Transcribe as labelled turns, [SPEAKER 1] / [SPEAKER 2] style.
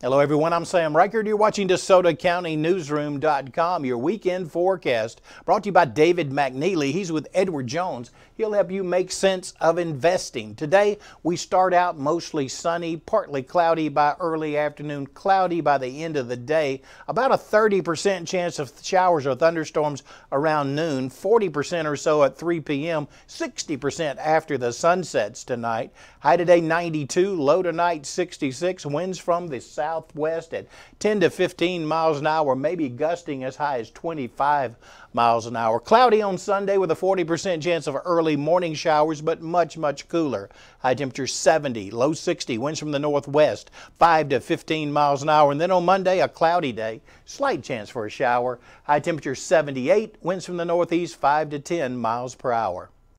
[SPEAKER 1] Hello everyone, I'm Sam Rikard. You're watching DeSotoCountyNewsroom.com, your weekend forecast brought to you by David McNeely. He's with Edward Jones. He'll help you make sense of investing. Today, we start out mostly sunny, partly cloudy by early afternoon, cloudy by the end of the day. About a 30% chance of showers or thunderstorms around noon, 40% or so at 3 p.m., 60% after the sun sets tonight. High today 92, low tonight 66, winds from the south southwest at 10 to 15 miles an hour, maybe gusting as high as 25 miles an hour. Cloudy on Sunday with a 40% chance of early morning showers, but much, much cooler. High temperature 70, low 60, winds from the northwest, 5 to 15 miles an hour. And then on Monday, a cloudy day, slight chance for a shower. High temperature 78, winds from the northeast, 5 to 10 miles per hour.